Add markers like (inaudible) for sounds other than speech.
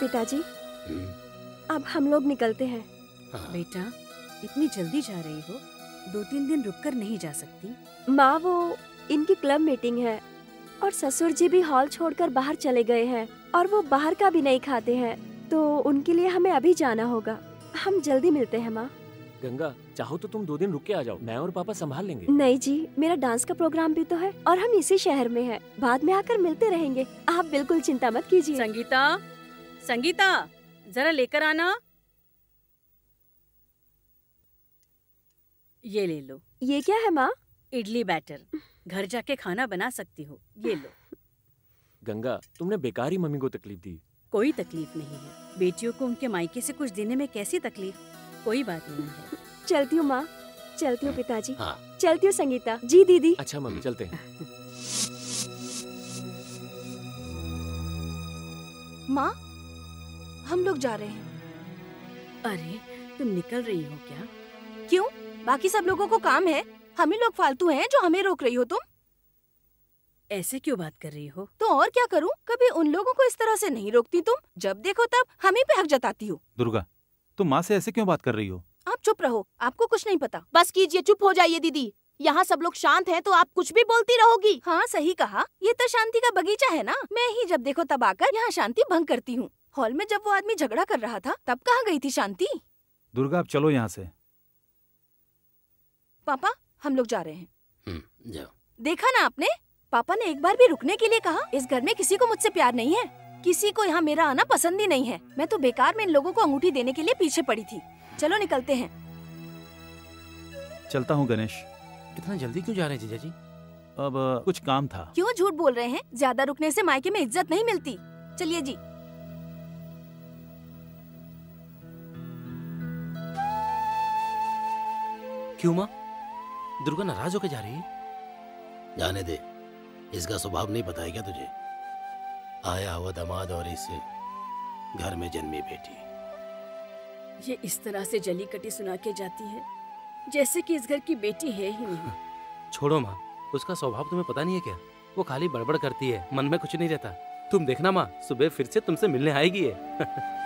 पिताजी हम्म, अब हम लोग निकलते हैं। हाँ। बेटा इतनी जल्दी जा रही हो? दो तीन दिन रुक कर नहीं जा सकती। माँ वो इनकी क्लब मीटिंग है और ससुर जी भी हॉल छोड़कर बाहर चले गए हैं और वो बाहर का भी नहीं खाते हैं तो उनके लिए हमें अभी जाना होगा। हम जल्दी मिलते हैं माँ। गंगा चाहो तो तुम दो दिन रुक के आ जाओ। मैं और पापा संभाल लेंगे। नहीं जी मेरा डांस का प्रोग्राम भी तो है और हम इसी शहर में हैं। बाद में आकर मिलते रहेंगे। आप बिल्कुल चिंता मत कीजिए। संगीता संगीता जरा लेकर आना। ये ले लो। ये क्या है माँ? इडली बैटर। घर जाके खाना बना सकती हो। ये लो। गंगा तुमने बेकार ही मम्मी को तकलीफ़ दी। कोई तकलीफ़ नहीं है। बेटियों को उनके मायके से कुछ देने में कैसी तकलीफ़? कोई बात नहीं है। चलती हूँ माँ। चलती हूँ पिताजी। हाँ। चलती हूँ संगीता। जी दीदी। अच्छा मम्मी चलते हैं। माँ हम लोग जा रहे हैं। अरे तुम निकल रही हो क्या? क्यों? बाकी सब लोगों को काम है। हम ही लोग फालतू हैं जो हमें रोक रही हो तुम। ऐसे क्यों बात कर रही हो? तो और क्या करूँ? कभी उन लोगों को इस तरह से नहीं रोकती तुम। जब देखो तब हम ही पे हक जताती हो। दुर्गा तुम माँ से ऐसे क्यों बात कर रही हो? आप चुप रहो। आपको कुछ नहीं पता। बस कीजिए चुप हो जाइए दीदी। यहाँ सब लोग शांत हैं तो आप कुछ भी बोलती रहोगी। हाँ सही कहा। ये तो शांति का बगीचा है ना। मैं ही जब देखो तब आकर यहाँ शांति भंग करती हूँ। हॉल में जब वो आदमी झगड़ा कर रहा था तब कहाँ गई थी शांति? दुर्गा अब चलो यहाँ से। पापा हम लोग जा रहे हैं। हम्म, जाओ। देखा ना आपने? पापा ने एक बार भी रुकने के लिए कहा इस घर में किसी को मुझसे प्यार नहीं है। किसी को यहाँ मेरा आना पसंद ही नहीं है। मैं तो बेकार में इन लोगों को अंगूठी देने के लिए पीछे पड़ी थी। चलो निकलते हैं। चलता हूँ गणेश। इतना जल्दी क्यों जा रहे हैं जीजा जी? अब कुछ काम था। क्यों झूठ बोल रहे हैं? ज़्यादा रुकने से मायके में इज़्ज़त नहीं मिलती। चलिए जी। क्यों माँ? दुर्गा नाराज़ होकर जा रही है। जाने दे। इसका स्वभाव नहीं पता है क्या तुझे? आया हुआ दामाद और इससे घर में जन्मी बेटी। ये इस तरह से जली कटी सुना के जाती है जैसे कि इस घर की बेटी है ही नहीं। (laughs) छोड़ो माँ उसका स्वभाव तुम्हें पता नहीं है क्या? वो खाली बड़बड़ करती है मन में कुछ नहीं रहता। तुम देखना माँ सुबह फिर से तुमसे मिलने आएगी है (laughs)